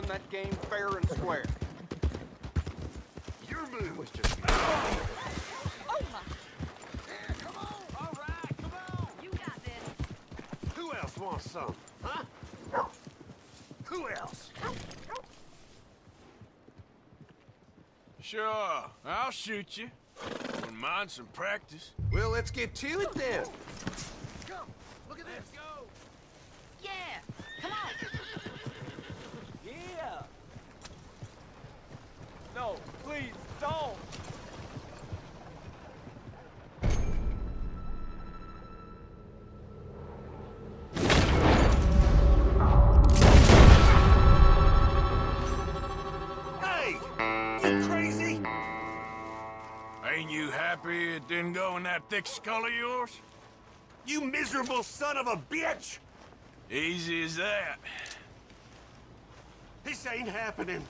that game fair and square. Your move was just... Oh my! Yeah, come on! All right, come on! You got this. Who else wants some, huh? Who else? Sure, I'll shoot you. Wouldn't mind some practice. Well, let's get to it then. Come, look at this. go. Yeah! Come on! Yeah. No, please don't. Hey! You crazy? Ain't you happy it didn't go in that thick skull of yours? You miserable son of a bitch! Easy as that. This ain't happening.